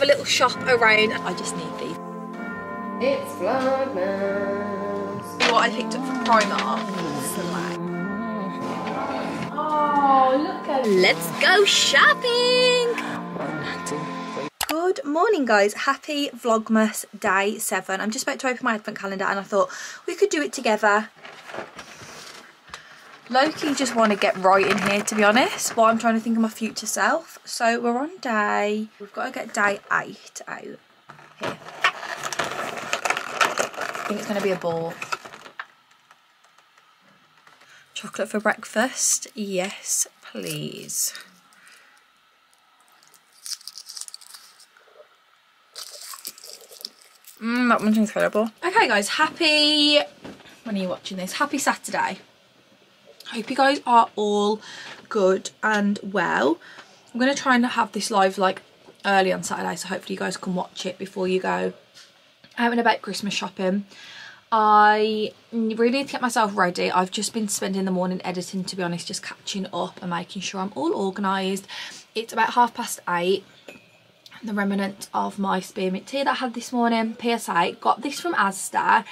have a little shop around. I just need these. It's Vlogmas. What I picked up from Primark. Oh, look at Let's go shopping! Good morning guys, happy Vlogmas day 7. I'm just about to open my advent calendar and I thought we could do it together. Loki just want to get right in here to be honest while I'm trying to think of my future self. So we're on day, we've got to get day 8 out here. I think it's going to be a ball. Chocolate for breakfast? Yes, please. Mmm, that one's incredible. Okay guys, happy, when are you watching this? Happy Saturday. Hope you guys are all good and well. I'm going to try and have this live like early on Saturday, so hopefully you guys can watch it before you go out and about Christmas shopping. I really need to get myself ready. I've just been spending the morning editing, to be honest, just catching up and making sure I'm all organised. It's about half past eight. The remnant of my spearmint tea that I had this morning, PSA. Got this from Asda.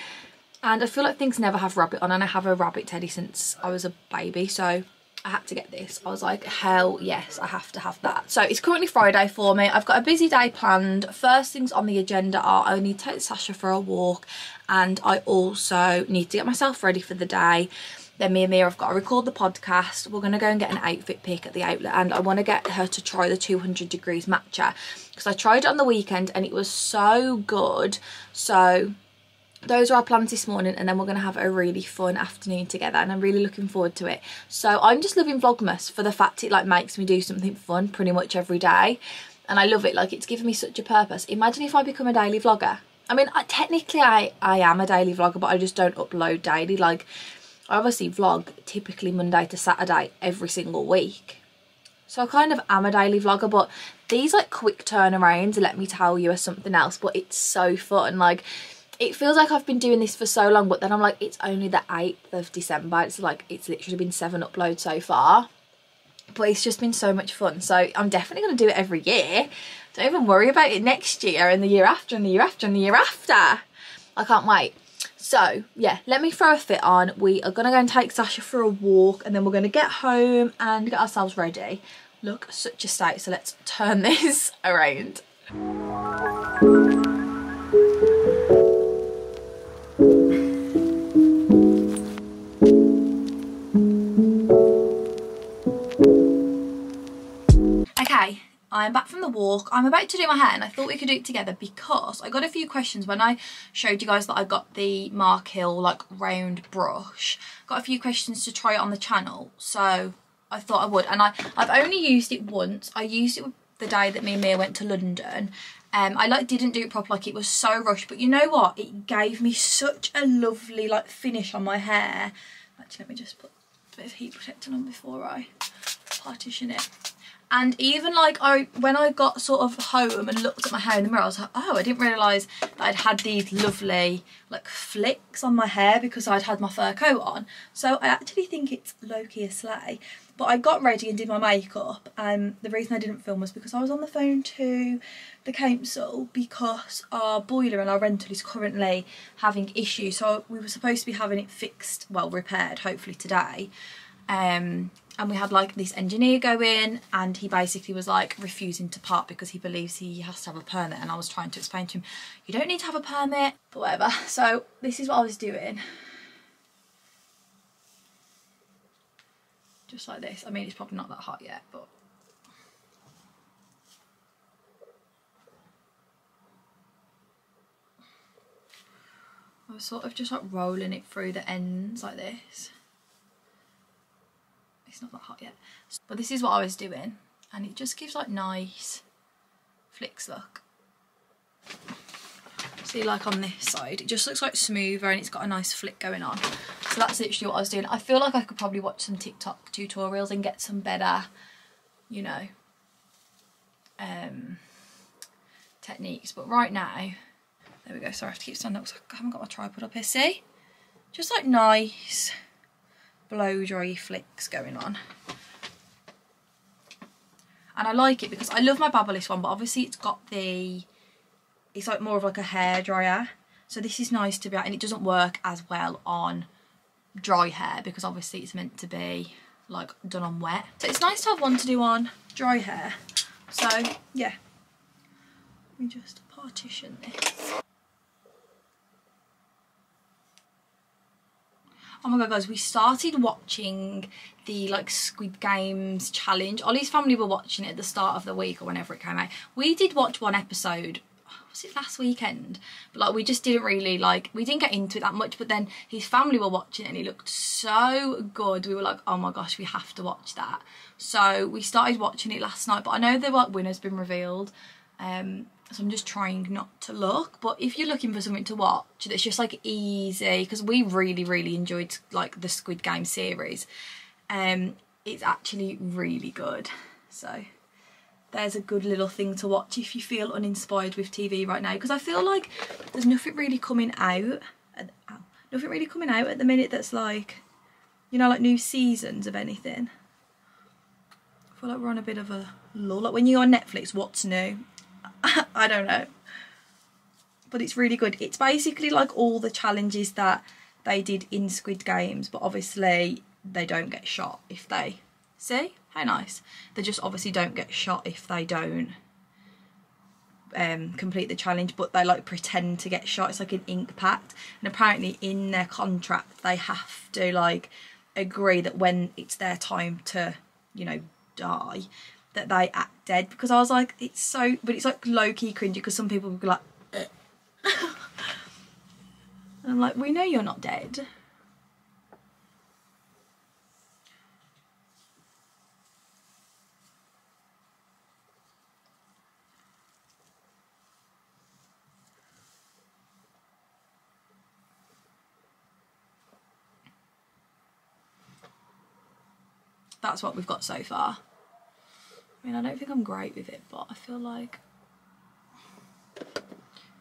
And I feel like things never have rabbit on and I have a rabbit teddy since I was a baby. So I had to get this. I was like, hell yes, I have to have that. So it's currently Friday for me. I've got a busy day planned. First things on the agenda are I need to take Sasha for a walk and I also need to get myself ready for the day. Then me and Mia have got to record the podcast. We're going to go and get an outfit pick at the outlet and I want to get her to try the 200 degrees matcha because I tried it on the weekend and it was so good. So those are our plans this morning and then we're going to have a really fun afternoon together and I'm really looking forward to it. So I'm just loving Vlogmas for the fact it like makes me do something fun pretty much every day and I love it like it's given me such a purpose. Imagine if I become a daily vlogger. I mean I, technically I, I am a daily vlogger but I just don't upload daily like I obviously vlog typically Monday to Saturday every single week. So I kind of am a daily vlogger but these like quick turnarounds let me tell you are something else but it's so fun like it feels like I've been doing this for so long but then I'm like it's only the 8th of December. It's like it's literally been seven uploads so far. But it's just been so much fun. So I'm definitely going to do it every year. Don't even worry about it next year and the year after and the year after and the year after. I can't wait. So yeah let me throw a fit on. We are going to go and take Sasha for a walk and then we're going to get home and get ourselves ready. Look such a state so let's turn this around I'm back from the walk. I'm about to do my hair and I thought we could do it together because I got a few questions when I showed you guys that I got the Mark Hill like round brush. Got a few questions to try it on the channel. So I thought I would. And I, I've only used it once. I used it the day that me and Mia went to London. Um, I like didn't do it proper, like it was so rushed. But you know what? It gave me such a lovely like finish on my hair. Actually, let me just put a bit of heat protectant on before I partition it. And even like I, when I got sort of home and looked at my hair in the mirror, I was like, oh, I didn't realise that I'd had these lovely like flicks on my hair because I'd had my fur coat on. So I actually think it's low-key a sleigh. But I got ready and did my makeup and the reason I didn't film was because I was on the phone to the council because our boiler and our rental is currently having issues. So we were supposed to be having it fixed, well repaired hopefully today. Um, and we had like this engineer go in and he basically was like refusing to part because he believes he has to have a permit. And I was trying to explain to him you don't need to have a permit but whatever. So this is what I was doing. Just like this. I mean it's probably not that hot yet but I was sort of just like rolling it through the ends like this it's not that hot yet. But this is what I was doing and it just gives like nice flicks look. See like on this side it just looks like smoother and it's got a nice flick going on. So that's literally what I was doing. I feel like I could probably watch some TikTok tutorials and get some better you know um techniques. But right now there we go. Sorry I have to keep standing up I haven't got my tripod up here. See? Just like nice blow dry flicks going on. And I like it because I love my Babyliss one but obviously it's got the it's like more of like a hair dryer. So this is nice to be out and it doesn't work as well on dry hair because obviously it's meant to be like done on wet. So it's nice to have one to do on dry hair. So yeah. Let me just partition this Oh my god guys, we started watching the like Squid Games challenge. Ollie's family were watching it at the start of the week or whenever it came out. We did watch one episode was it last weekend? But like we just didn't really like we didn't get into it that much. But then his family were watching it and he looked so good. We were like, oh my gosh, we have to watch that. So we started watching it last night. But I know the like winner's been revealed. Um, so I'm just trying not to look but if you're looking for something to watch that's just like easy because we really really enjoyed like the Squid Game series um it's actually really good. So there's a good little thing to watch if you feel uninspired with TV right now because I feel like there's nothing really coming out nothing really coming out at the minute that's like you know like new seasons of anything. I feel like we're on a bit of a lull. Like when you're on Netflix what's new I don't know. But it's really good. It's basically like all the challenges that they did in Squid Games, but obviously they don't get shot if they... See? How nice. They just obviously don't get shot if they don't um, complete the challenge, but they like pretend to get shot. It's like an ink pact. And apparently in their contract, they have to like agree that when it's their time to, you know, die, that they act dead because I was like, it's so, but it's like low key cringy because some people would be like, and I'm like, we know you're not dead. That's what we've got so far. I mean, I don't think I'm great with it, but I feel like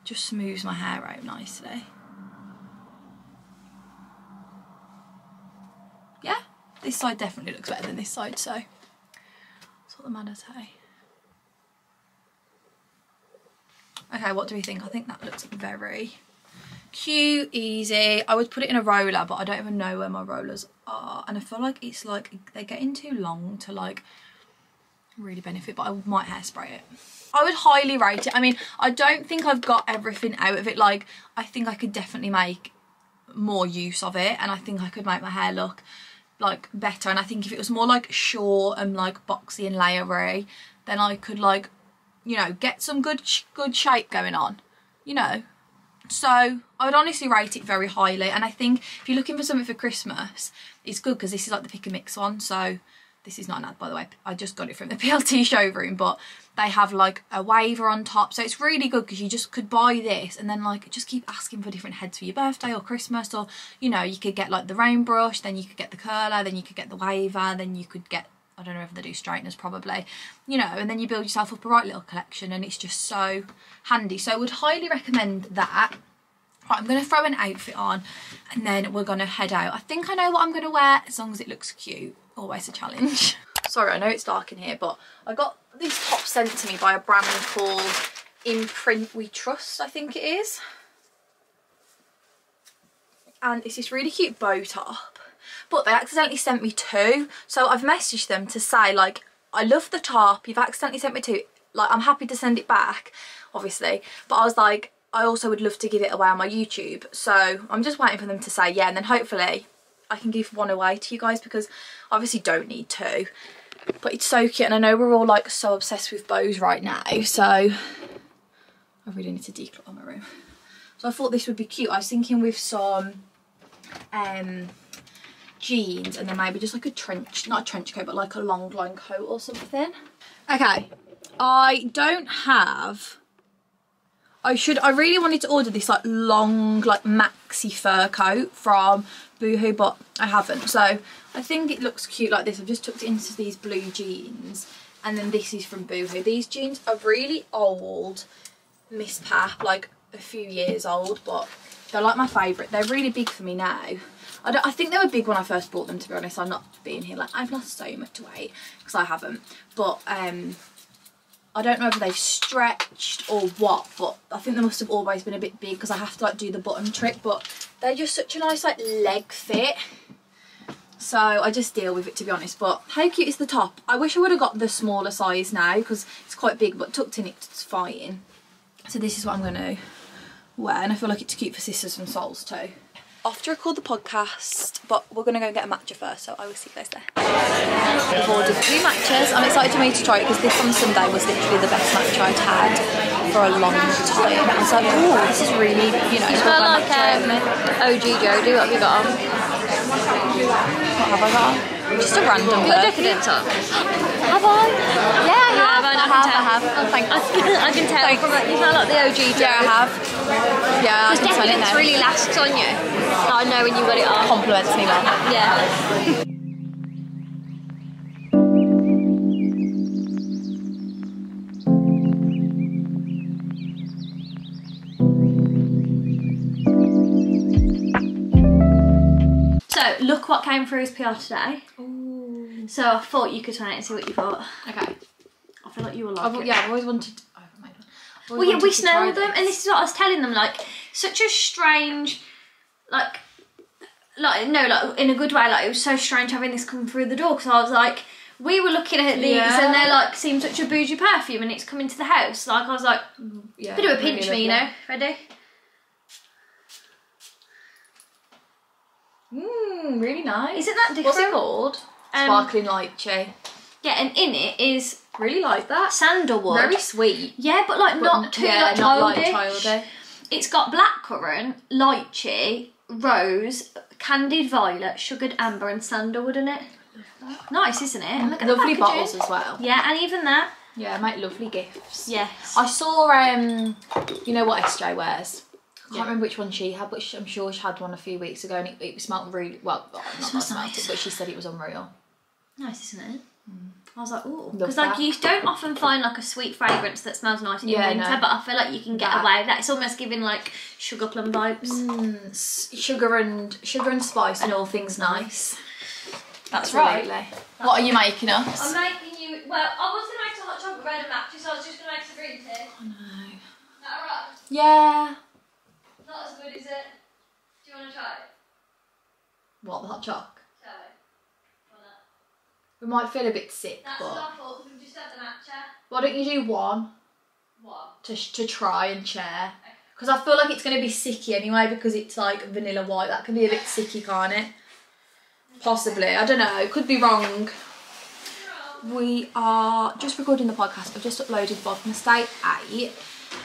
just smooths my hair out nicely. Yeah, this side definitely looks better than this side, so that's what the man say. Okay, what do we think? I think that looks very cute, easy. I would put it in a roller, but I don't even know where my rollers are. And I feel like it's like, they're getting too long to like really benefit but I might hairspray it. I would highly rate it. I mean I don't think I've got everything out of it. Like I think I could definitely make more use of it and I think I could make my hair look like better. And I think if it was more like short and like boxy and layery then I could like you know get some good good shape going on you know? So I would honestly rate it very highly. And I think if you're looking for something for Christmas it's good because this is like the pick and mix one. So this is not an ad by the way. I just got it from the PLT showroom but they have like a waver on top. So it's really good because you just could buy this and then like just keep asking for different heads for your birthday or Christmas or you know you could get like the rain brush then you could get the curler then you could get the waver then you could get I don't know if they do straighteners probably you know and then you build yourself up a right little collection and it's just so handy. So I would highly recommend that. Right, I'm going to throw an outfit on and then we're going to head out. I think I know what I'm going to wear as long as it looks cute always a challenge. Sorry, I know it's dark in here, but I got this top sent to me by a brand called Imprint We Trust, I think it is. And it's this really cute bow top. But they accidentally sent me two. So I've messaged them to say, like, I love the top. You've accidentally sent me two. Like, I'm happy to send it back, obviously. But I was like, I also would love to give it away on my YouTube. So I'm just waiting for them to say yeah. And then hopefully I can give one away to you guys because obviously don't need two. But it's so cute and I know we're all like so obsessed with bows right now so I really need to declutter my room. So I thought this would be cute. I was thinking with some um jeans and then maybe just like a trench not a trench coat but like a long line coat or something. Okay. I don't have I should I really wanted to order this like long like maxi fur coat from Boohoo but I haven't. So I think it looks cute like this. I've just tucked it into these blue jeans and then this is from Boohoo. These jeans are really old Misspap like a few years old but they're like my favourite. They're really big for me now. I, don't, I think they were big when I first bought them. To be honest, I'm not being here like I've lost so much weight because I haven't. But um, I don't know whether they've stretched or what. But I think they must have always been a bit big because I have to like do the button trick. But they're just such a nice like leg fit. So I just deal with it to be honest. But how cute is the top? I wish I would have got the smaller size now because it's quite big. But tucked in it's fine. So this is what I'm going to wear. And I feel like it's cute for sisters and souls too off to record the podcast, but we're going to go and get a matcha first, so I will see you guys there. We've ordered three matchas. I'm excited to me to try it because this on Sunday was literally the best matcha I'd had for a long time. I was like, oh, this is really, you know, Smell like um, OG Jodie, what have you got on? What have I got on? Just a random You got perfume. decadence on? Have I? Yeah, I have. I I can have. I have. Oh, thank I can, I can tell Thanks. from it, you smell like the OG Jodie. Yeah, I have. Yeah, I Because can smell it decadence really lasts on you. I know when you got it on. compliments me, man. Yeah. What his PR today. So I thought you could try it and see what you thought. Okay. I feel like you will like I've, it. yeah, I've always wanted. Made. I've Well, yeah, we to smelled them, and this is what I was telling them. Like, such a strange, like, like no, like in a good way. Like, it was so strange having this come through the door because I was like, we were looking at these, Yeah. and they're like, seem such a bougie perfume, and it's coming to the house. Like, I was like, mm, Yeah, bit of a really pinch me, you know. Ready? Mmm, really nice. Isn't that different? What's it called? Um, Sparkling lychee. Yeah, and in it is Really like that. sandalwood. Very sweet. yeah, but like But not too yeah, like not like childish. childish. It's got blackcurrant, lychee, rose, candied violet, sugared amber, and sandalwood in it. Nice, isn't it? Look at Lovely the bottles as well. Yeah, and even that. Yeah, make lovely gifts. Yes. I saw um, you know what SJ wears. I can't Yeah. remember which one she had, but she, I'm sure she had one a few weeks ago, and it, it smelled really well. Not that I Smells smelled nice. it, but she said it was unreal. nice, isn't it? I was like, oh, because like you don't often find like a sweet fragrance that smells nice in Yeah, winter, no. but I feel like you can get That. away with that. It's almost giving like sugar plum vibes. Mm, sugar and sugar and spice and all things nice. That's Absolutely. What are you making us? I'm making you. Well, I was gonna make a hot chocolate bread and matches, so I was just gonna make some green tea. Oh no. Is that alright? Yeah. Not as good, is it? Do you want to try it? What the hot choc? We? Might feel a bit sick, That's but not fault. We've just had the matcha. why don't you do one What? to sh- to try and share? Because I feel like it's going to be sicky anyway because it's like vanilla white. That can be a bit sicky, can't it? Possibly. I don't know. It could be wrong. We are just recording the podcast. I've just uploaded Vlogmas Day 8.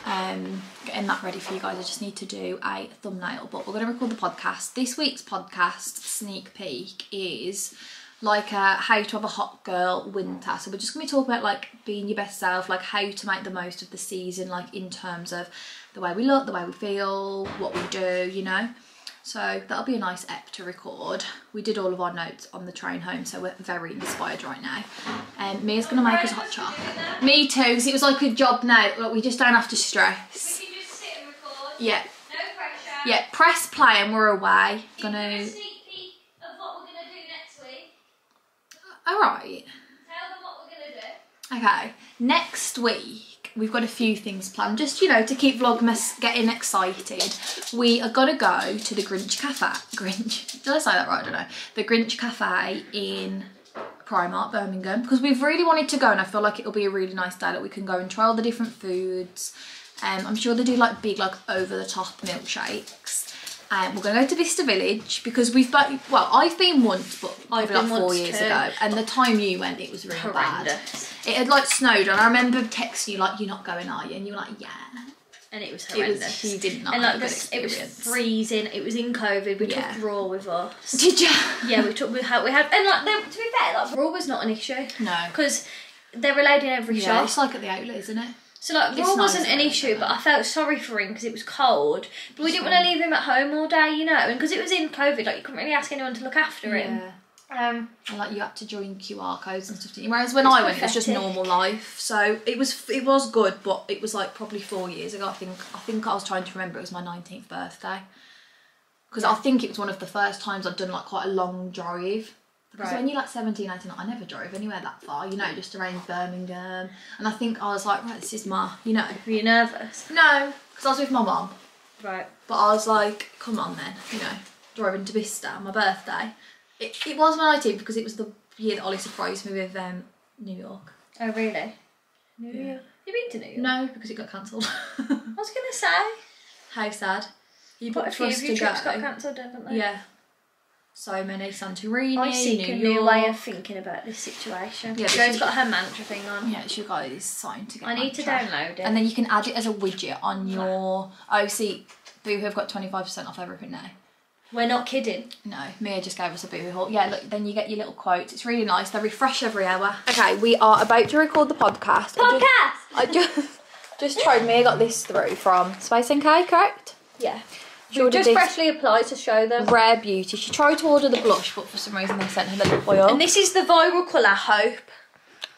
Um, getting that ready for you guys. I just need to do a thumbnail, but we're going to record the podcast. This week's podcast sneak peek is like a how to have a hot girl winter. So we're just going to be talking about like being your best self, like how to make the most of the season, like in terms of the way we look, the way we feel, what we do, you know. So that'll be a nice ep to record. We did all of our notes on the train home, so we're very inspired right now. Um, Mia's gonna make us hot chocolate. Me too, because it was like a job now. Like we just don't have to stress. We can just sit and record. Yeah, No pressure. yeah. Press play and we're away. Gonna. a sneak peek of what we're gonna do next week. All right. Tell them what we're gonna do. Okay. Next week we've got a few things planned. Just you know to keep Vlogmas getting excited. We are gonna go to the Grinch Cafe. Grinch. Did I say that right? I don't know. The Grinch Cafe in Primark, Birmingham, because we've really wanted to go, and I feel like it'll be a really nice day that we can go and try all the different foods. Um, I'm sure they do like big, like over the top milkshakes. Um, we're gonna go to Bicester Village because we've both. Well, I've been once, but I've probably like been four years too. ago, and the time you went, it was really bad. It had like snowed, and I remember texting you like, "You're not going, are you?" And you were like, "Yeah." And it was It was- horrendous. you did not And like this, it was freezing. It was in COVID. We Yeah. took raw with us. Did you? yeah, we took we had we had and like to be fair, like raw was not an issue No. because they're allowed in every Yeah, shop. it's like at the outlet, isn't it? So like raw wasn't an issue, but? I felt sorry for him because it was cold. But we didn't want to leave him at home all day, you know, and because it was in COVID, like you couldn't really ask anyone to look after him. Yeah. Um, And like you had to join QR codes and stuff. Didn't you? Whereas when I went, it was just normal life. So it was it was good, but it was like probably four years ago. I think I think I was trying to remember. It was my nineteenth birthday. because I think it was one of the first times I'd done like quite a long drive. Because Right. when you're like 17, 18, I never drove anywhere that far, you know, just around Birmingham. And I think I was like, right, this is my, you know. Were you nervous? No, because I was with my mum. Right. But I was like, come on then, you know, driving to Bicester on my birthday. It, it was my 19th because it was the year that Ollie surprised me with um, New York. Oh really? New York. You been to New York? No, because it got cancelled. I was gonna say. How sad. You But a few of your trips go. got cancelled, haven't they? Yeah. So many Santorini, I seek New a York. new way of thinking about this situation. Yeah, Yeah, but got her mantra thing on. Yeah, it's got guys signed to get I need to download it. And then you can add it as a widget on your. Oh, see, Boohoo have got 25% off everything now. We're not kidding. No, Mia just gave us a Boohoo haul. Yeah, look, then you get your little quotes. It's really nice. They refresh every hour. Okay, we are about to record the podcast. I just- Podcast! I just, just tried. Mia got this through from Space NK, correct? Yeah. She ordered just this freshly applied to show them. Rare Beauty. She tried to order the blush, but for some reason they sent her the lip oil. And this is the viral colour, Hope.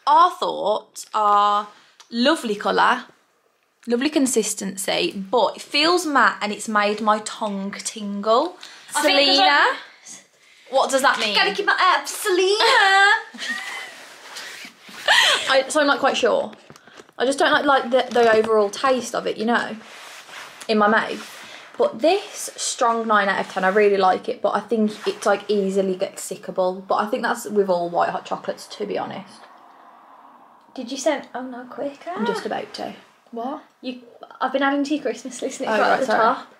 our thoughts are lovely colour, lovely consistency, but it feels matte and it's made my tongue tingle. I Selena, what does that mean? Gotta keep my abs, Selena! I, so I'm not quite sure. I just don't like like the, the overall taste of it, you know, in my mouth. But this strong nine out of ten, I really like it. But I think it's like easily gets sickable. But I think that's with all white hot chocolates, to be honest. Did you send? Oh no, quicker. I'm just about to. What? You, I've been adding to your Christmas list and it's Oh, right, right, at the sorry. top.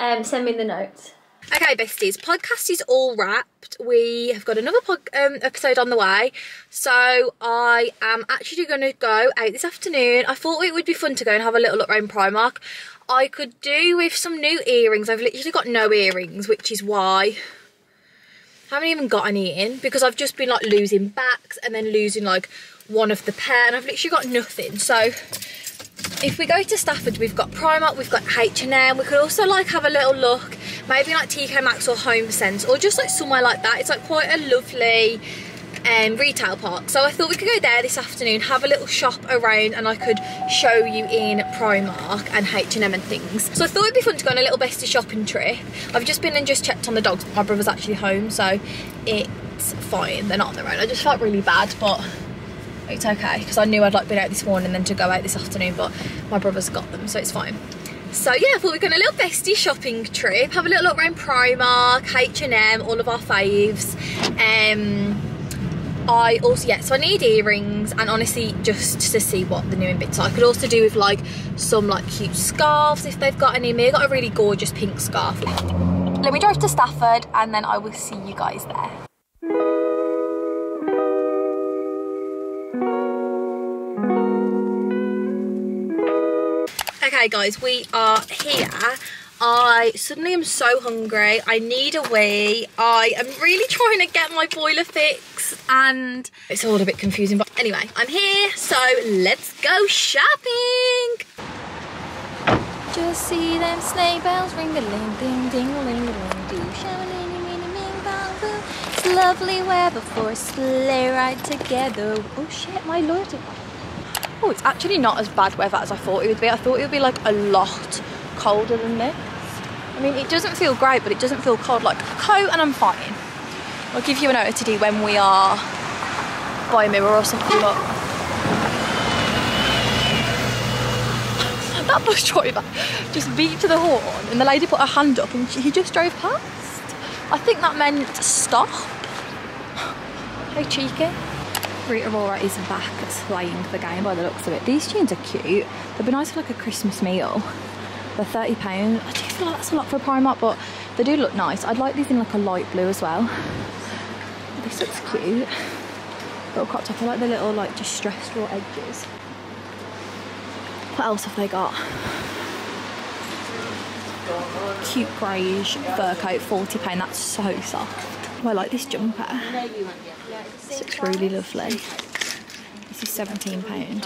Um, send me the notes. Okay, besties, podcast is all wrapped. We have got another pod, um, episode on the way. So I am actually going to go out this afternoon. I thought it would be fun to go and have a little look around Primark. I could do with some new earrings. I've literally got no earrings, which is why I haven't even got any in because I've just been like losing backs and then losing like one of the pair and I've literally got nothing. So if we go to Stafford, we've got Primark, we've got H&M. We could also like have a little look, maybe like TK Maxx or Home Sense, or just like somewhere like that. It's like quite a lovely um, retail park. So I thought we could go there this afternoon, have a little shop around, and I could show you in Primark and H&M and things. So I thought it'd be fun to go on a little bestie shopping trip. I've just been and just checked on the dogs. My brother's actually home, so it's fine. They're not on their own. I just felt really bad, but it's okay because I knew I'd like been out this morning and then to go out this afternoon but my brother's got them so it's fine so yeah I thought we'd go on a little bestie shopping trip have a little look around Primark H&M all of our faves um I also yeah so I need earrings and honestly just to see what the new in bits are. I could also do with like some like cute scarves if they've got any. Me I got a really gorgeous pink scarf. Let me drive to Stafford and then I will see you guys there. Okay, guys, we are here. I suddenly am so hungry. I need a wee. I am really trying to get my boiler fixed and it's all a bit confusing. But anyway, I'm here, so let's go shopping. Just see them sleigh bells ring a ling ding ding ling ling doo shamalini mini ming bong boo. It's lovely weather for a sleigh ride together. Oh shit, my card. Oh, it's actually not as bad weather as I thought it would be. I thought it would be like a lot colder than this. I mean, it doesn't feel great, but it doesn't feel cold. Like coat and I'm fine. I'll give you an do when we are by a mirror or something. But that bus driver just beat to the horn, and the lady put her hand up, and he just drove past. I think that meant stop. How cheeky. Rita Ora is back playing the game by the looks of it. These jeans are cute. They'd be nice for like a Christmas meal. They're £30. I do feel like that's a lot for a Primark, but they do look nice. I'd like these in like a light blue as well. This looks cute. Little crop top. I like the little like distressed raw edges. What else have they got? Cute greyish fur coat, £40. That's so soft. Oh, I like this jumper. This looks really lovely. This is £17.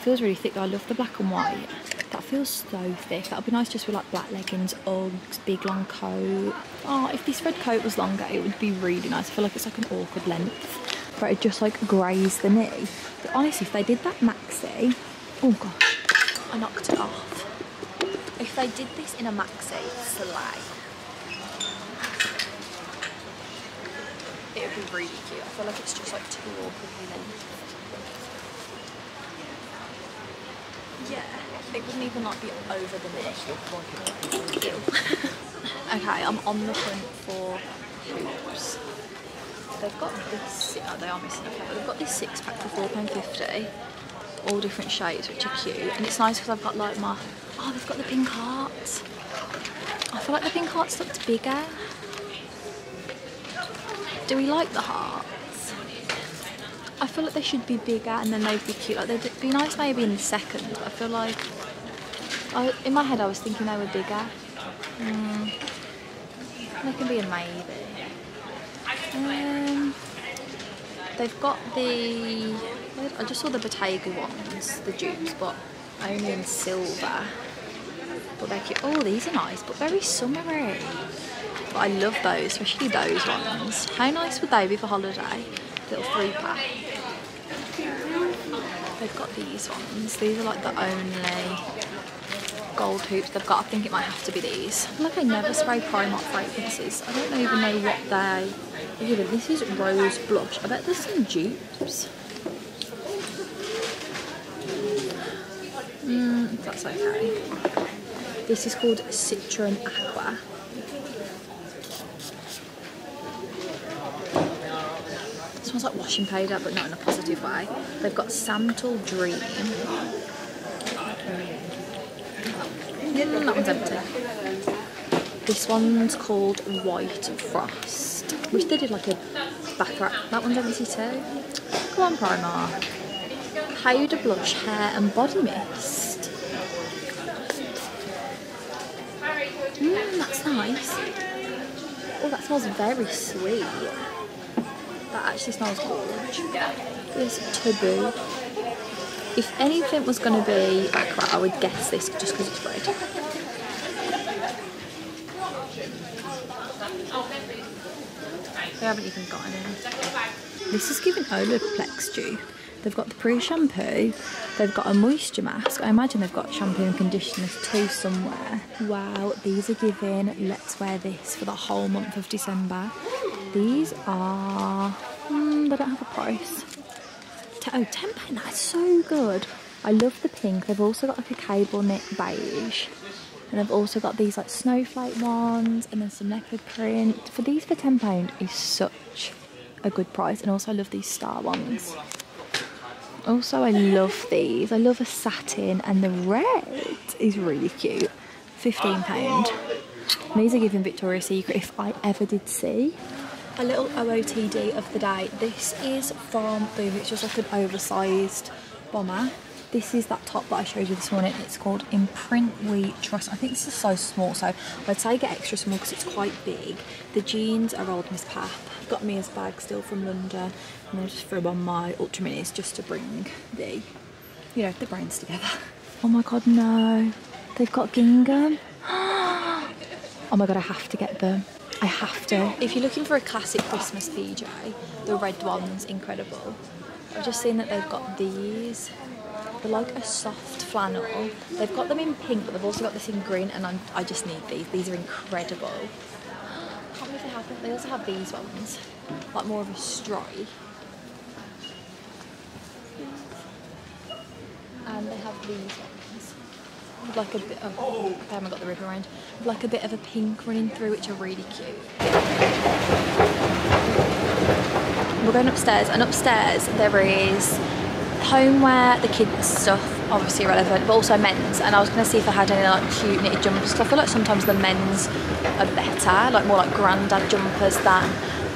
Feels really thick. I love the black and white. That feels so thick. That would be nice just with like black leggings, Uggs, big long coat. Oh, if this red coat was longer, it would be really nice. I feel like it's like an awkward length. But it just like graze the knee. But honestly, if they did that maxi, oh gosh, I knocked it off. If they did this in a maxi, slay. it would be really cute. I feel like it's just like too awkwardly length. Yeah, it wouldn't even like be over the neck. okay, I'm on the front for hoops. They've got this, oh they are missing, okay, they've got this six pack for £4.50 all different shades which are cute. And it's nice because I've got like my oh they've got the pink hearts. I feel like the pink hearts looked bigger. Do we like the hearts? I feel like they should be bigger and then they'd be cute. Like they'd be nice maybe in the second but I feel like I, in my head I was thinking they were bigger mm, they can be a maybe um, they've got the I just saw the Bottega ones, the dupes, but only in silver. But they're cute. Oh, these are nice, but very summery. But I love those, especially those ones. How nice would they be for holiday? Little three pack. They've got these ones. These are like the only gold hoops they've got. I think it might have to be these. I like I never spray Primark fragrances. I don't even know what they... Even this is rose blush. I bet there's some dupes. Mm, that's okay. This is called Citron Aqua. Smells like washing powder, but not in a positive way. They've got Santal Dream. Mm, that one's empty. This one's called White Frost. Wish they did like a back wrap. That one's empty too. Come on, Primark. Powder Blush Hair and Body Mist. Mmm, that's nice. Oh, that smells very sweet. That actually smells good. This Taboo. If anything was going to be Baccarat, I would guess this just because it's red. They haven't even got any. This is giving Olaplex dupe. They've got the pre-shampoo, they've got a moisture mask. I imagine they've got shampoo and conditioners too somewhere. Wow, these are giving let's wear this for the whole month of December. These are, hmm, they don't have a price. Oh, £10, that is so good. I love the pink. They've also got like a cable knit beige. And they've also got these like snowflake ones and then some leopard print. For these for £10 is such a good price. And also I love these star ones. Also, I love these. I love a satin and the red is really cute. £15. these are giving Victoria's Secret if I ever did see. A little OOTD of the day. This is from Boom. It's just like an oversized bomber. This is that top that I showed you this morning. It's called Imprint We Trust. I think this is so small, so I'd say get extra small because it's quite big. The jeans are old Misspap. Got me bag still from London. And I just threw on my Ultra Minis just to bring the, you know, the brains together. Oh my god, no. They've got gingham. oh my god, I have to get them. I have to. If you're looking for a classic Christmas PJ, the red one's incredible. I've just seen that they've got these. They're like a soft flannel. They've got them in pink, but they've also got this in green, and I'm, i just need these. These are incredible. I can't believe they have them. They also have these ones, like more of a stripe. and they have these ones like a bit of oh, I haven't got the ribbon around like a bit of a pink running through which are really cute. We're going upstairs and upstairs there is homeware the kids stuff obviously relevant but also men's. And I was going to see if I had any like cute knitted jumpers because I feel like sometimes the men's are better like more like grandad jumpers than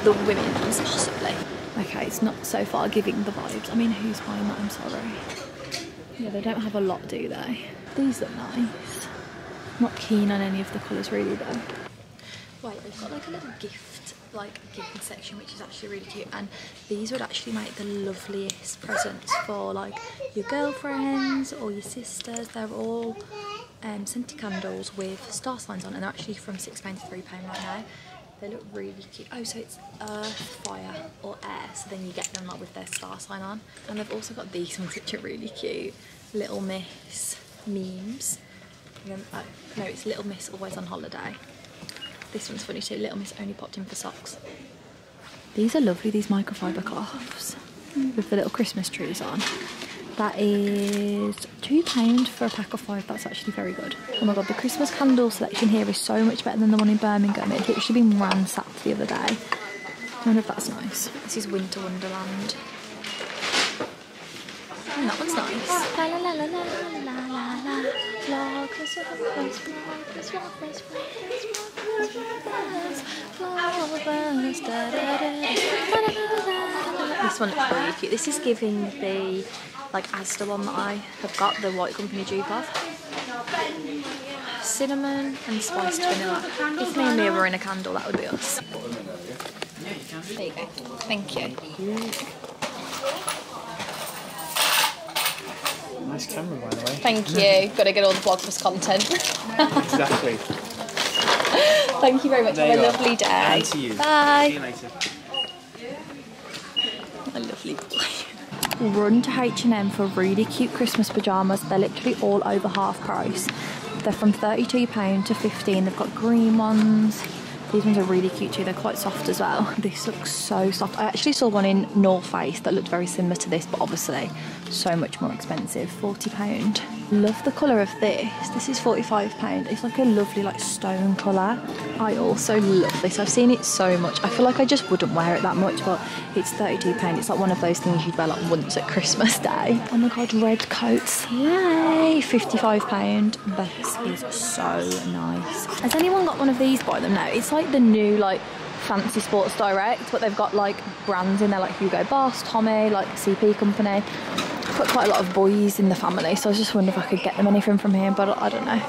the women's possibly. Okay it's not so far giving the vibes. I mean who's buying that? I'm sorry. Yeah, they don't have a lot, do they? These look nice. Not keen on any of the colours really though. Wait, they've got like a little gift, like gifting section, which is actually really cute. And these would actually make the loveliest presents for like your girlfriends or your sisters. They're all um, scented candles with star signs on, and they're actually from £6 to £3 right now. They look really cute. Oh, so it's earth, fire or air. So then you get them like with their star sign on. And they've also got these ones which are really cute. Little Miss memes. No, it's Little Miss always on holiday. This one's funny too. Little Miss only popped in for socks. These are lovely, these microfiber cloths with the little Christmas trees on. That is £2 for a pack of five. That's actually very good. Oh my god, the Christmas candle selection here is so much better than the one in Birmingham. It literally been ransacked the other day. I wonder if that's nice. This is Winter Wonderland. That one's nice. La la la la la la la la. Vlogmas, vlogmas, vlogmas, vlogmas, vlogmas, vlogmas, vlogmas, da da da. La la la la la. This one looks really cute. This is giving the like Asda one that I have got, the White Company dupe of. Cinnamon and spiced vanilla. If me and Mia were in a candle, that would be us. There you go. Thank you. Nice camera, by the way. Thank you. Got to get all the Vlogmas content. Exactly. Thank you very much. There Have a are. lovely day. And to you. Bye. See you later. A lovely boy. Run to H&M for really cute Christmas pyjamas. They're literally all over half price. They're from £32 to 15 They've got green ones. These ones are really cute too. They're quite soft as well. This looks so soft. I actually saw one in North Face that looked very similar to this, but obviously so much more expensive. £40. Love the colour of this. This is £45. It's like a lovely like stone colour. I also love this. I've seen it so much. I feel like I just wouldn't wear it that much, but it's £32. It's like one of those things you'd wear like once at Christmas Day. Oh my god, red coats. Yay! £55. This is so nice. Has anyone got one of these by them now? It's like the new like fancy sports direct, but they've got like brands in there like Hugo Boss, Tommy, like CP company. I've got quite a lot of boys in the family, so I was just wondering if I could get them anything from here, but I don't know.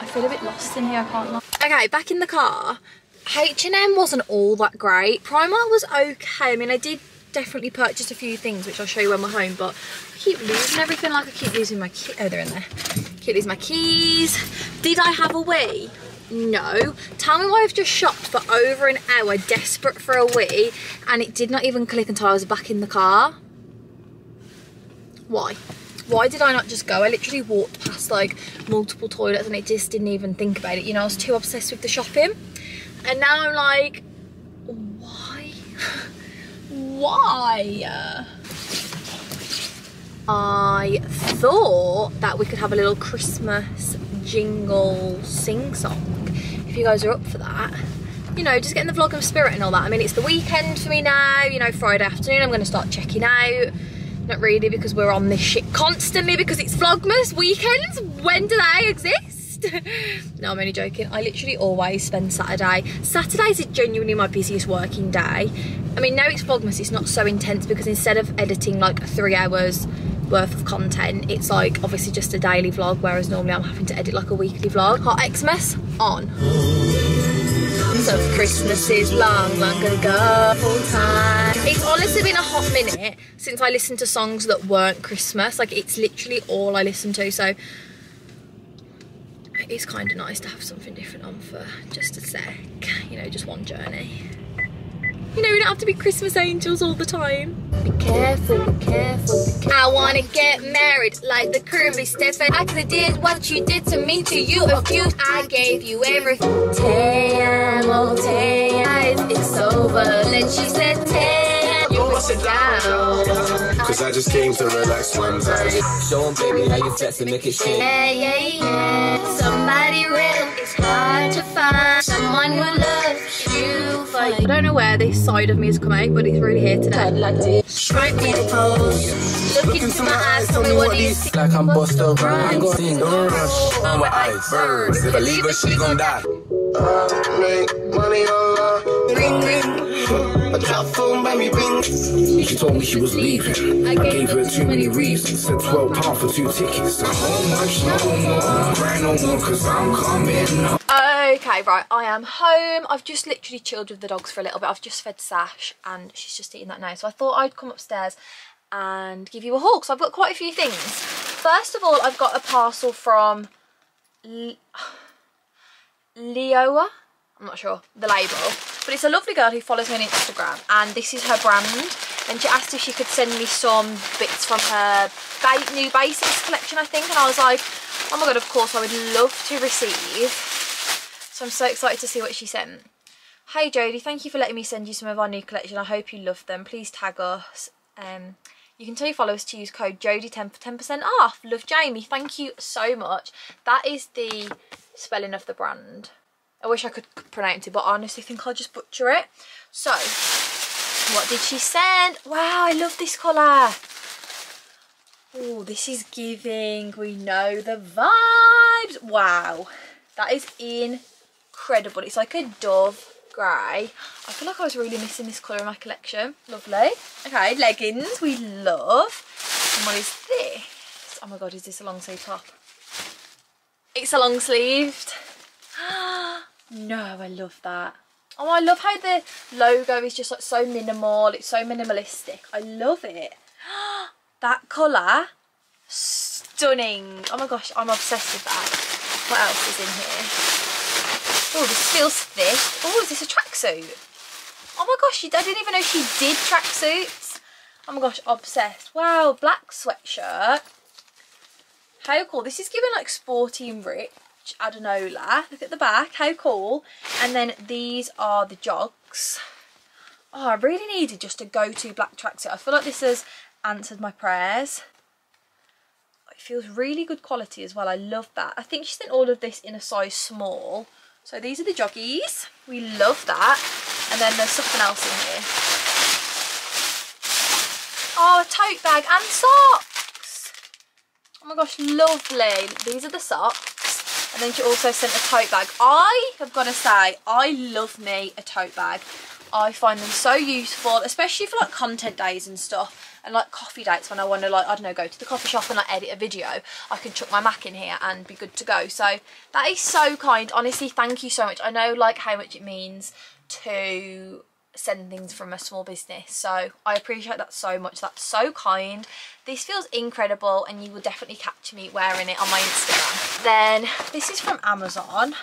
I feel a bit lost in here, I can't lie. Okay, back in the car. H&M wasn't all that great. Primark was okay. I mean, I did definitely purchased a few things, which I'll show you when we're home, but I keep losing everything. Like, I keep losing my key. Oh, they're in there. I Keep losing my keys. Did I have a wee? No. Tell me why I've just shopped for over an hour, desperate for a wee, and it did not even click until I was back in the car. Why? Why did I not just go? I literally walked past like multiple toilets and it just didn't even think about it. You know, I was too obsessed with the shopping. And now I'm like, why? why? I thought that we could have a little Christmas jingle sing song if you guys are up for that. You know, just getting the vlog of spirit and all that. I mean, it's the weekend for me now, you know, Friday afternoon, I'm going to start checking out. Not really because we're on this shit constantly because it's Vlogmas weekends. When do they exist? no, I'm only joking. I literally always spend Saturday. Saturdays is genuinely my busiest working day. I mean, now it's Vlogmas, it's not so intense because instead of editing like three hours worth of content, it's like obviously just a daily vlog, whereas normally I'm having to edit like a weekly vlog. Hot Xmas on. So Christmas is long, long ago full time. It's honestly been a hot minute since I listened to songs that weren't Christmas. Like it's literally all I listen to. So it's kind of nice to have something different on for just a sec. You know, just one journey. You know, we don't have to be Christmas angels all the time. Be careful, be careful, be careful. I wanna get married like the curvy Stefan. I could've did what you did to me, to you a few. I gave you everything. Te amo, oh, te amo. It's over. Then she said, te amo. You sit down. Cause I just came to relax one time. Show 'em, baby, how you flex and make it shake. Yeah, yeah, yeah. Somebody real. It's hard to find someone who loves you for I don't know where this side of me is coming, but it's really here today. Strike me the pose. Look into my eyes, tell me what do you see. Like I'm Busta Rhymes. Don't rush. On with icebergs. If I leave her, she gon' die. I make money online. Ring, ring. I drop phone, baby, ring. She told me she was leaving. I gave her too many reasons. Said 12 pounds for two tickets. So how much no more? Cry no more, cause I'm coming home. Okay, right, I am home. I've just literally chilled with the dogs for a little bit. I've just fed Sash and she's just eating that now. So I thought I'd come upstairs and give you a haul because I've got quite a few things. First of all, I've got a parcel from Le Leoa. I'm not sure the label, but it's a lovely girl who follows me on Instagram and this is her brand. And she asked if she could send me some bits from her ba new basics collection, I think. And I was like, oh my God, of course, I would love to receive So I'm so excited to see what she sent. Hey Jodie, thank you for letting me send you some of our new collection. I hope you love them. Please tag us. Um, you can tell your followers to use code Jodie10 for 10% off. Love Jamie. Thank you so much. That is the spelling of the brand. I wish I could pronounce it, but honestly think I'll just butcher it. So, what did she send? Wow, I love this colour. Oh, this is giving. We know the vibes. Wow, that is incredible. It's like a dove grey. I feel like I was really missing this colour in my collection. Lovely. Okay, leggings we love. And what is this? Oh my god, is this a long sleeve top? It's a long sleeved. No, I love that. Oh, I love how the logo is just like so minimal. It's so minimalistic. I love it. that colour, stunning. Oh my gosh, I'm obsessed with that. What else is in here? Oh, this feels thick. Oh, is this a tracksuit? Oh my gosh, I didn't even know she did tracksuits. Oh my gosh, obsessed. Wow, black sweatshirt. How cool. This is giving like sporty and rich. Adanola. Look at the back. How cool. And then these are the jogs. Oh, I really needed just a go-to black tracksuit. I feel like this has answered my prayers. It feels really good quality as well. I love that. I think she sent all of this in a size small. So these are the joggies. We love that. And then there's something else in here. Oh, a tote bag and socks. Oh my gosh, lovely. These are the socks. And then she also sent a tote bag. I have got to say, I love me a tote bag. I find them so useful, especially for like content days and stuff and like coffee dates when I want to like, I don't know, go to the coffee shop and like edit a video, I can chuck my Mac in here and be good to go. So that is so kind. Honestly, thank you so much. I know like how much it means to send things from a small business. So I appreciate that so much. That's so kind. This feels incredible and you will definitely catch me wearing it on my Instagram. Then this is from Amazon.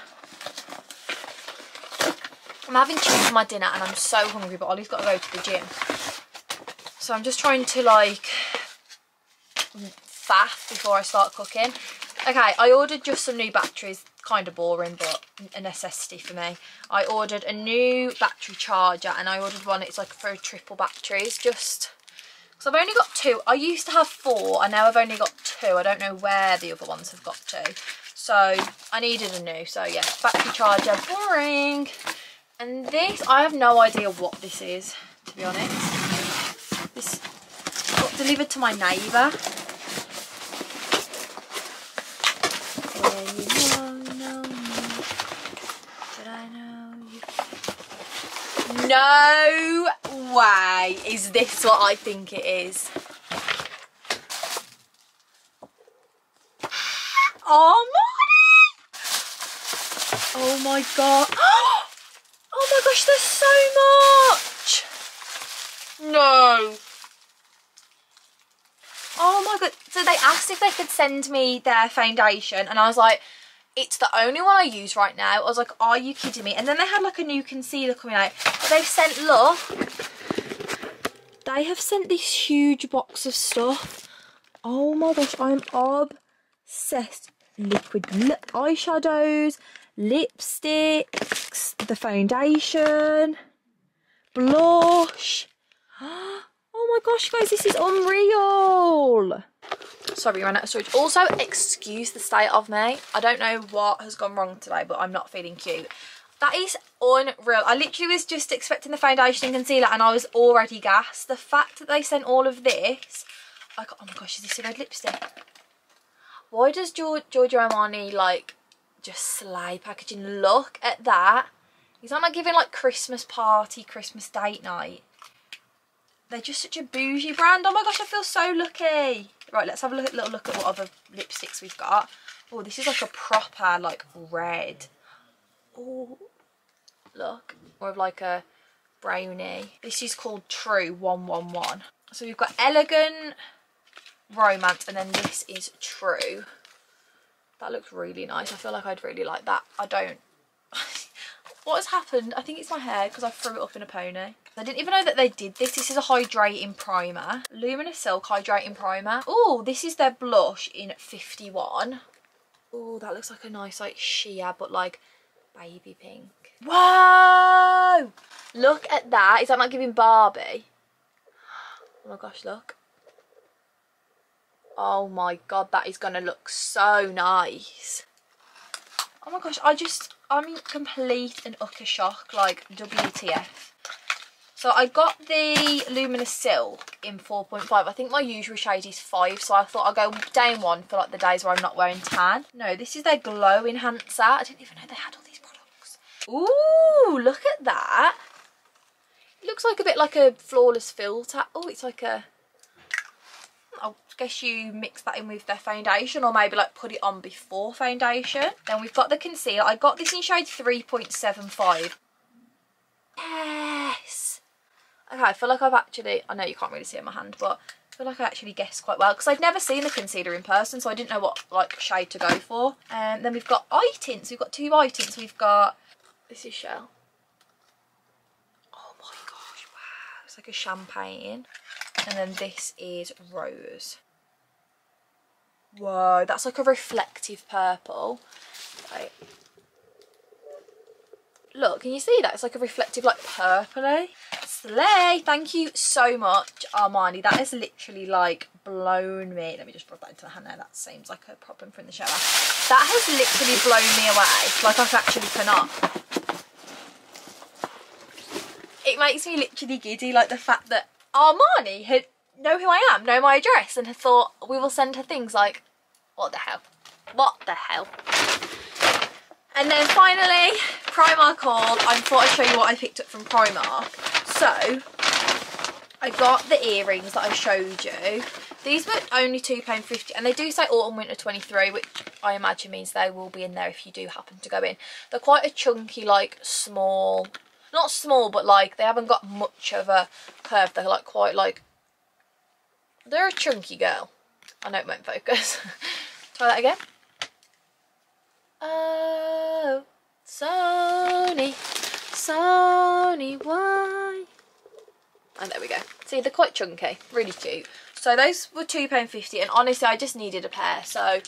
I'm having chicken for my dinner and I'm so hungry but Ollie's got to go to the gym. So I'm just trying to like faff before I start cooking. Okay, I ordered just some new batteries. Kind of boring, but a necessity for me. I ordered a new battery charger and I ordered one, it's like for triple batteries, just... Because I've only got two. I used to have four and now I've only got two. I don't know where the other ones have got to. So I needed a new. So yeah, battery charger, boring. And this, I have no idea what this is, to be honest. This got delivered to my neighbour. No way is this what I think it is. Oh my! Oh my god. Oh my gosh, there's so much! No. Oh my god. So they asked if they could send me their foundation and I was like, it's the only one I use right now. I was like, are you kidding me? And then they had like a new concealer coming out. They've sent, look. They have sent this huge box of stuff. Oh my gosh, I'm obsessed. Liquid lip eyeshadows, lipsticks, the foundation, blush. Oh my gosh, guys, this is unreal. Sorry, ran out of storage. Also, excuse the state of me. I don't know what has gone wrong today, but I'm not feeling cute. That is unreal. I literally was just expecting the foundation and concealer and I was already gassed. The fact that they sent all of this, I got, oh my gosh, is this a red lipstick? Why does Giorgio Armani like just slay packaging? Look at that. He's not like giving like Christmas party, Christmas date night. They're just such a bougie brand. Oh my gosh, I feel so lucky. Right, let's have a look, little look at what other lipsticks we've got. Oh, this is like a proper like red. Oh, look, more of like a brownie. This is called True 111. So we've got Elegant, Romance, and then this is True. That looks really nice. I feel like I'd really like that. I don't. what has happened? I think it's my hair because I threw it up in a pony. I didn't even know that they did this. This is a hydrating primer. Luminous Silk hydrating primer. Oh, this is their blush in 51. Oh, that looks like a nice like sheer but like baby pink. Whoa! Look at that. Is that not giving Barbie? Oh my gosh, look. Oh my god, that is going to look so nice. Oh my gosh, I just, I'm in complete and utter shock, like WTF. So I got the Luminous Silk in 4.5. I think my usual shade is 5, so I thought I'd go down one for like the days where I'm not wearing tan. No, this is their Glow Enhancer. I didn't even know they had all these products. Ooh, look at that. It looks like a bit like a flawless filter. Oh, it's like a... I guess you mix that in with their foundation or maybe like put it on before foundation. Then we've got the concealer. I got this in shade 3.75. Yes. Okay, I feel like I've actually, I know you can't really see it in my hand, but I feel like I actually guessed quite well because I've never seen the concealer in person, so I didn't know what like shade to go for. And um, then we've got eye tints. We've got two eye tints. We've got, this is Shell. Oh my gosh, wow. It's like a champagne. And then this is Rose. Whoa, that's like a reflective purple. Look, can you see that? It's like a reflective, like purpley. Eh? Slay! Thank you so much, Armani. That has literally like blown me. Let me just rub that into my hand now. That seems like a problem from the shower. That has literally blown me away. Like I've actually cannot. It makes me literally giddy. Like the fact that Armani had know who I am, know my address, and had thought we will send her things like, what the hell? What the hell? And then finally, Primark haul. I thought I'd show you what I picked up from Primark. So, I got the earrings that I showed you. These were only £2.50 and they do say autumn winter 23 which I imagine means they will be in there if you do happen to go in. They're quite a chunky like small, not small but like they haven't got much of a curve. They're like quite like, they're a chunky girl. I know it won't focus. Try that again. Oh, Sony, Sony, why? And there we go. See, they're quite chunky, really cute. So those were £2.50 and honestly I just needed a pair so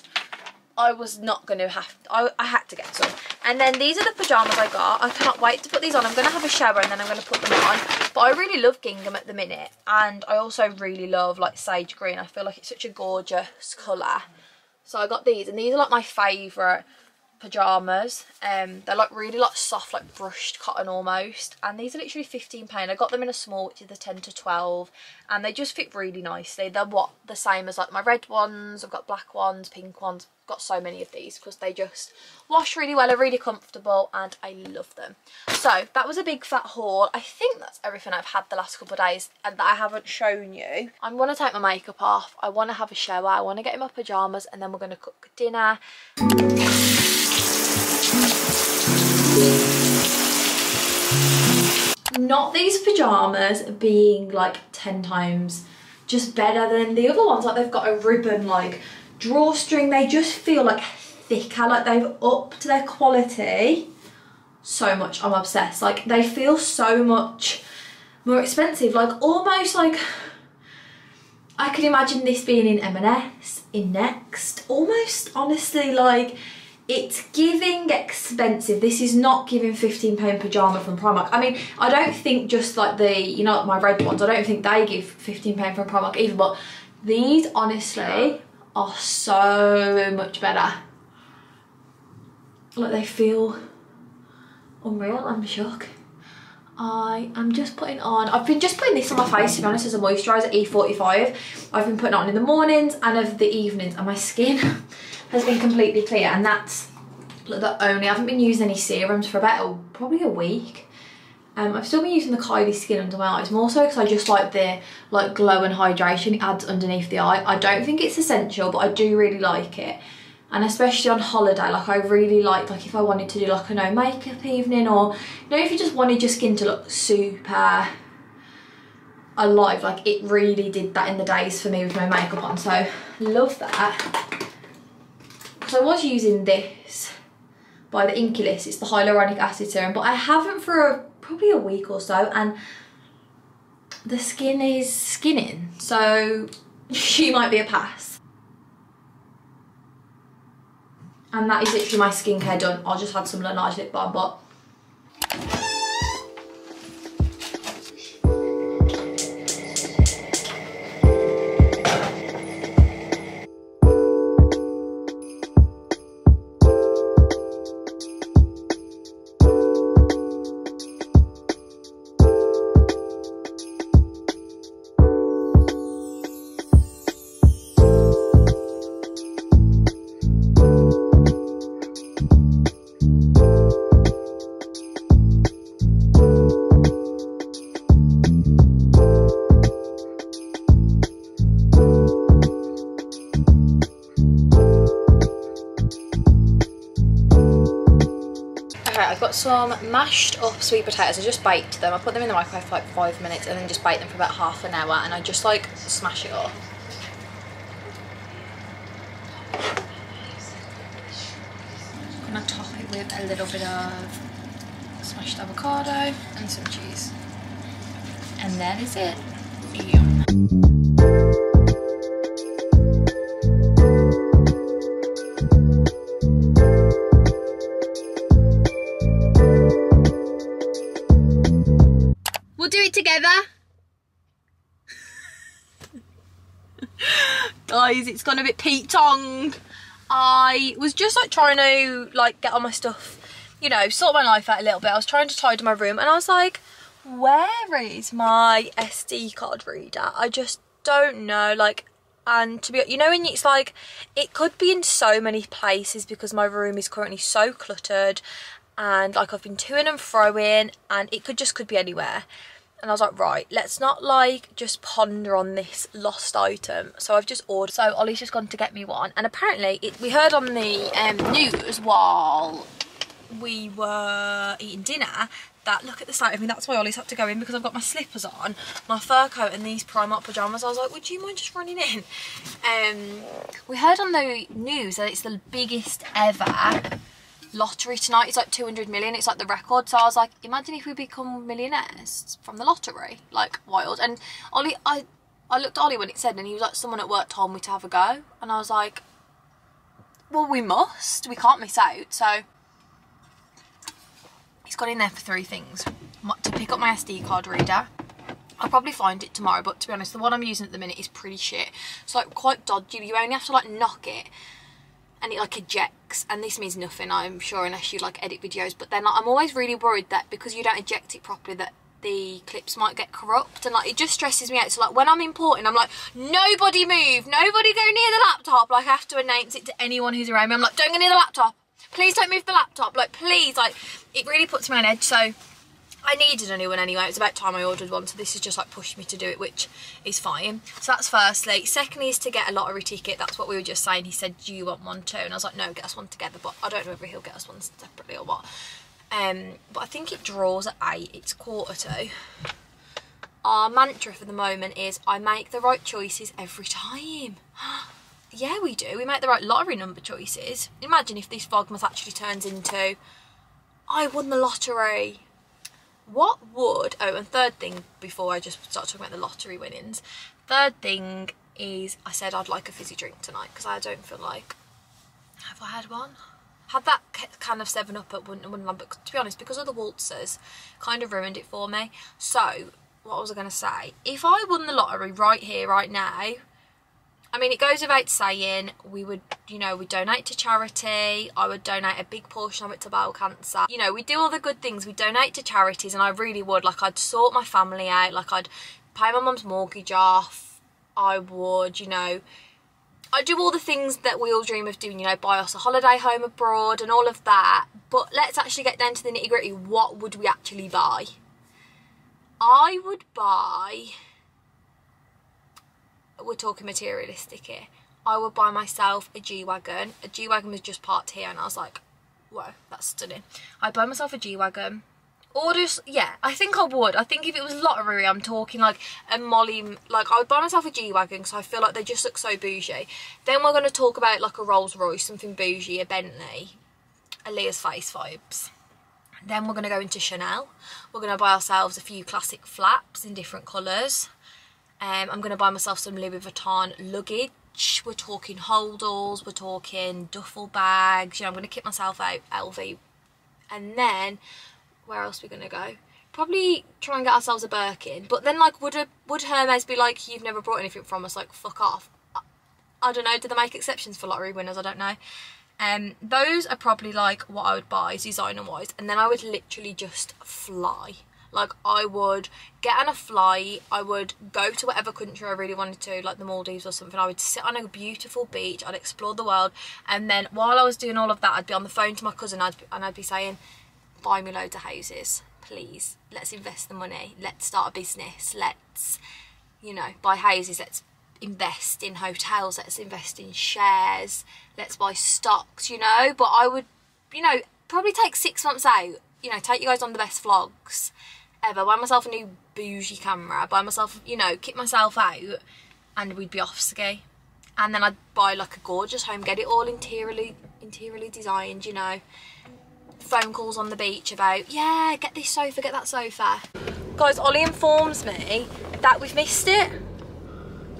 I was not going to have, I, I had to get some. And then these are the pyjamas I got. I cannot wait to put these on. I'm going to have a shower and then I'm going to put them on. But I really love gingham at the minute. And I also really love like sage green. I feel like it's such a gorgeous colour. So I got these and these are like my favourite pyjamas um they're like really like soft like brushed cotton almost. And these are literally 15 pound. I got them in a small which is the 10 to 12 and they just fit really nicely. They're what the same as like my red ones. I've got black ones pink ones. I've got so many of these because they just wash really well. Are really comfortable and i love them. So that was a big fat haul. I think that's everything i've had the last couple of days and that i haven't shown you. I'm going to take my makeup off. I want to have a shower. I want to get in my pajamas and then we're going to cook dinner not these pyjamas being like 10 times just better than the other ones. Like they've got a ribbon like drawstring. They just feel like thicker. Like they've upped their quality so much. I'm obsessed. Like they feel so much more expensive. Like almost like I could imagine this being in M&S in Next. Almost honestly like it's giving expensive. This is not giving 15 pound pajama from primark. I mean i don't think just like the you know my red ones i don't think they give 15 pound from primark either but these honestly are so much better. Like they feel unreal. I'm shocked I am just putting on, I've been just putting this on my face to be honest as a moisturiser, E45. I've been putting on in the mornings and of the evenings and my skin has been completely clear and that's the only, I haven't been using any serums for about probably a week. Um, I've still been using the Kylie Skin under my eyes, more so because I just like the like glow and hydration it adds underneath the eye. I don't think it's essential, but I do really like it and especially on holiday like I really like like if I wanted to do like a no makeup evening or you know if you just wanted your skin to look super alive like it really did that in the days for me with no makeup on so love that so I was using this by the Inkey it's the hyaluronic acid serum but I haven't for a, probably a week or so and the skin is skinning so she might be a pass And that is literally my skincare done. I just had some Laneige lip balm, but some mashed up sweet potatoes. I just baked them. I put them in the microwave for like five minutes and then just bake them for about half an hour and I just like smash it up. I'm gonna top it with a little bit of smashed avocado and some cheese. And that is it. Yum. Together. Guys, it's gone a bit Pete Tong. I was just like trying to like get all my stuff, you know, sort my life out a little bit. I was trying to tidy my room and I was like, where is my SD card reader? I just don't know. Like, and to be, you know, when it's like, it could be in so many places because my room is currently so cluttered and like I've been toing and froing and it could just could be anywhere and I was like right let's not like just ponder on this lost item. So I've just ordered so Ollie's just gone to get me one and apparently it, we heard on the um, news while we were eating dinner that look at the state of me that's why Ollie's had to go in because I've got my slippers on my fur coat and these Primark pyjamas I was like would you mind just running in? Um, we heard on the news that it's the biggest ever lottery tonight. It's like 200 million. It's like the record. So I was like, imagine if we become millionaires from the lottery. Like, wild. And Ollie, I, I looked at Ollie when it said, and he was like, someone at work told me to have a go. And I was like, well, we must. We can't miss out. So he's got in there for three things. To pick up my SD card reader. I'll probably find it tomorrow, but to be honest, the one I'm using at the minute is pretty shit. It's like quite dodgy. You only have to like knock it and it like ejects and this means nothing I'm sure unless you like edit videos but then like, I'm always really worried that because you don't eject it properly that the clips might get corrupt and like it just stresses me out so like when I'm importing I'm like nobody move nobody go near the laptop like I have to announce it to anyone who's around me I'm like don't go near the laptop please don't move the laptop like please like it really puts me on edge so I needed a new one anyway. It was about time I ordered one, so this has just like pushed me to do it, which is fine. So that's firstly. Secondly is to get a lottery ticket. That's what we were just saying. He said, "Do you want one too?" And I was like, "No, get us one together." But I don't know whether he'll get us one separately or what. Um, but I think it draws at eight. It's quarter to. Our mantra for the moment is, "I make the right choices every time." yeah, we do. We make the right lottery number choices. Imagine if this Vlogmas actually turns into, "I won the lottery." What would oh and third thing before I just start talking about the lottery winnings third thing is I said I'd like a fizzy drink tonight because I don't feel like have I had one? Had that ca- can of 7 up at Wonderland but to be honest because of the waltzers kind of ruined it for me. So what was I going to say? If I won the lottery right here right now I mean, it goes without saying, we would, you know, we donate to charity. I would donate a big portion of it to bowel cancer. You know, we do all the good things. We donate to charities, and I really would. Like, I'd sort my family out. Like, I'd pay my mum's mortgage off. I would, you know, I'd do all the things that we all dream of doing, you know, buy us a holiday home abroad and all of that. But let's actually get down to the nitty gritty. What would we actually buy? I would buy we're talking materialistic here. I would buy myself a G-Wagon. A G-Wagon was just parked here and I was like, whoa, that's stunning. I'd buy myself a G-Wagon. Or just, yeah, I think I would. I think if it was lottery, I'm talking like a Molly, like I would buy myself a G-Wagon because I feel like they just look so bougie. Then we're going to talk about like a Rolls Royce, something bougie, a Bentley, a Leah's Face vibes. Then we're going to go into Chanel. We're going to buy ourselves a few classic flaps in different colours. Um, I'm going to buy myself some Louis Vuitton luggage, we're talking holdalls, we're talking duffel bags. You know, I'm going to kit myself out LV. And then, where else are we going to go? Probably try and get ourselves a Birkin. But then, like, would a, would Hermes be like, you've never brought anything from us? Like, fuck off. I, I don't know. Do they make exceptions for lottery winners? I don't know. Um, those are probably like what I would buy designer wise, and then I would literally just fly. Like I would get on a flight, I would go to whatever country I really wanted to, like the Maldives or something. I would sit on a beautiful beach, I'd explore the world, and then while I was doing all of that, I'd be on the phone to my cousin, I'd, and I'd be saying, "Buy me loads of houses, please. Let's invest the money. Let's start a business. Let's, you know, buy houses. Let's invest in hotels. Let's invest in shares. Let's buy stocks. You know." But I would, you know, probably take six months out. You know, take you guys on the best vlogs ever. Buy myself a new bougie camera. Buy myself, you know, kick myself out, and we'd be off ski. And then I'd buy like a gorgeous home, get it all interiorly, interiorly designed. You know, phone calls on the beach about, yeah, get this sofa, get that sofa. Guys, Ollie informs me that we've missed it.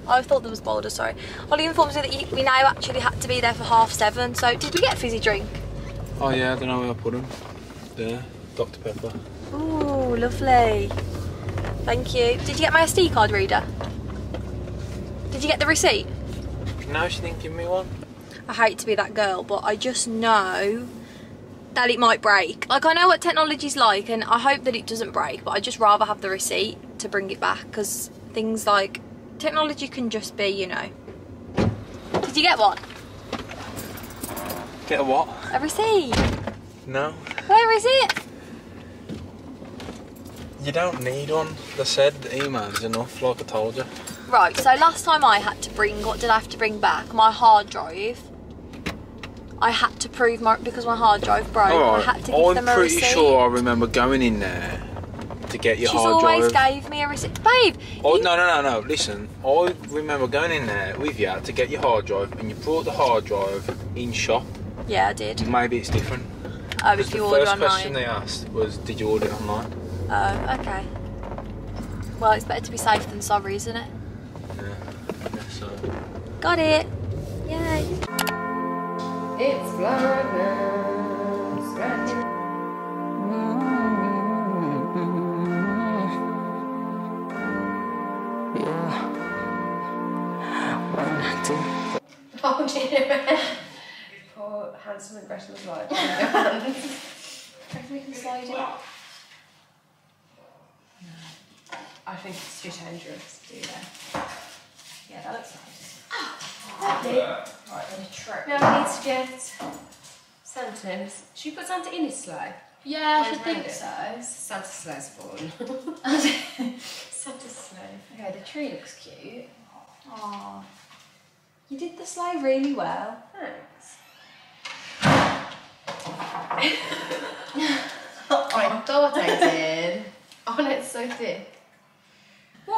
I thought there was Boulder, sorry. Ollie informs me that we now actually had to be there for half seven. So, did we get fizzy drink? Oh yeah, I don't know where I put them. There, Dr Pepper. Ooh, lovely. Thank you. Did you get my SD card reader? Did you get the receipt? No, she didn't give me one. I hate to be that girl, but I just know that it might break. Like, I know what technology's like, and I hope that it doesn't break, but I'd just rather have the receipt to bring it back, because things like technology can just be, you know. Did you get one? Get a what? A receipt? No. Where is it? You don't need one. They said the email's enough, like I told you. Right, so last time I had to bring, what did I have to bring back? My hard drive. I had to prove my, because my hard drive broke, I had to give I'm them a pretty receipt. sure I remember going in there to get your She's hard always drive. gave me a receipt. Babe, Oh no no no no! Listen, I remember going in there with you to get your hard drive, and you brought the hard drive in shop. Yeah, I did. Maybe it's different. Oh, if the you order first question they asked was, "Did you order it online?" Oh, okay. Well, it's better to be safe than sorry, isn't it? Yeah. yeah so Got it. Yay. It's Vlogmas. Mm-hmm. Right. Oh dear. Poor Hansel and Gretel's life. we can slide it off. I think it's too dangerous to do that. Yeah, that looks nice. Right, then a trick. Now I need to get Santa in. Should we put Santa in his sleigh? Yeah, I should think so. Santa's sleigh's fallen. Santa's sleigh. Okay, the tree looks cute. Aww. You did the sleigh really well. Thanks. I thought I did. Oh no, it's so thick.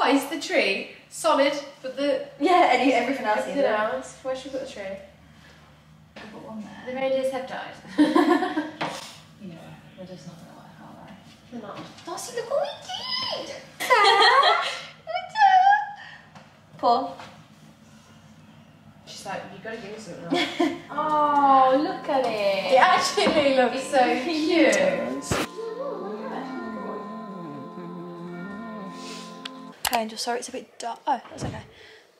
What is the tree? Solid, but the Yeah, any, everything else everything else. Where should we put the tree? Put one there. The reindeers have died. Yeah, they're just not gonna work, are They're not. Darcy, look what we did! Paul. She's like, you gotta give me something. Oh, look at it. it actually looks so cute. Angel, sorry it's a bit dark. Oh, that's okay.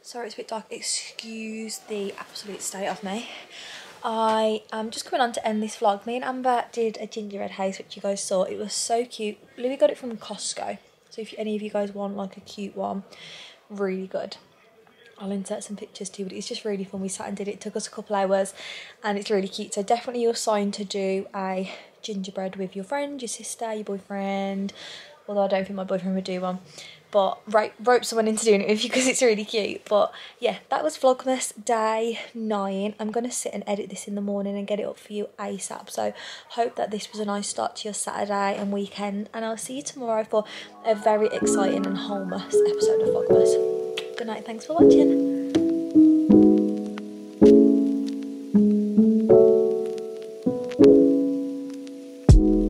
Sorry it's a bit dark. Excuse the absolute state of me. I am just coming on to end this vlog. Me and Amber did a gingerbread house, which you guys saw. It was so cute. Louis got it from Costco. So if any of you guys want like a cute one, really good. I'll insert some pictures too, but it's just really fun. We sat and did it. It took us a couple hours and it's really cute. So definitely your sign to do a gingerbread with your friend, your sister, your boyfriend. Although I don't think my boyfriend would do one. But rope, rope someone into doing it with you because it's really cute. But yeah, that was Vlogmas day nine. I'm going to sit and edit this in the morning and get it up for you ASAP. So hope that this was a nice start to your Saturday and weekend. And I'll see you tomorrow for a very exciting and wholeness episode of Vlogmas. Good night. Thanks for watching.